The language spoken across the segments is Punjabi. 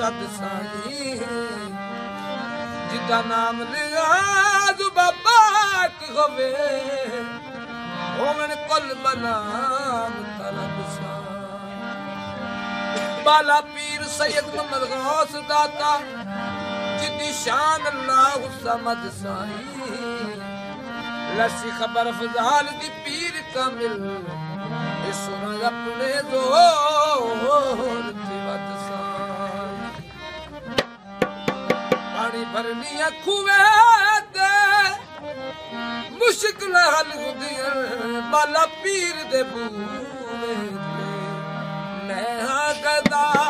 ਸਤ ਸਾਈ ਜਿਦਾ ਨਾਮ ਲਿਆਜ ਬਾਬਾ ਕੀ ਹੋਵੇ, ਹੋਵਣ ਕੁਲ ਬਨਾਮ ਤਲਬ ਸਾ ਬਾਲਾ ਪੀਰ ਸੈਦ ਮੁਹੰਮਦ ਗੌਸ ਦਾਤਾ, ਜਿੱਦੀ ਸ਼ਾਨ ਅੱਲਾਹ ਸਮਦ ਸਾਈ ਲਸੀ ਖਬਰ ਫਜ਼ਾਲ ਦੀ ਪੀਰ ਕਾਮਿਲ, ਇਸ ਸੁਣ ਆਪਣੇ ਦੋ। ਕਰਨੀ ਅੱਖੂਵੇ ਤੇ ਮੁਸ਼ਕਲ ਹੱਲ ਹੁੰਦੀਆਂ ਬਾਲਾ ਪੀਰ ਦੇ ਬੂਵੇ ਮੈਂ ਹਾਂ ਕਦਾ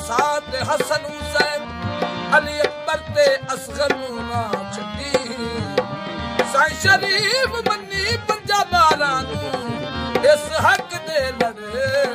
ਸਾਦ ਹਸਨ ਹੁਸੈਨ ਅਲੀ ਅਕਬਰ ਤੇ ਅਸਗਰ ਨੂੰ ਨਾ ਛੱਡੀ ਸਾਈ ਸ਼ਰੀਫ ਮੰਨੀ ਪੰਜਾਬਾਂ ਨੂੰ ਇਸ ਹੱਕ ਦੇ ਲੜੇ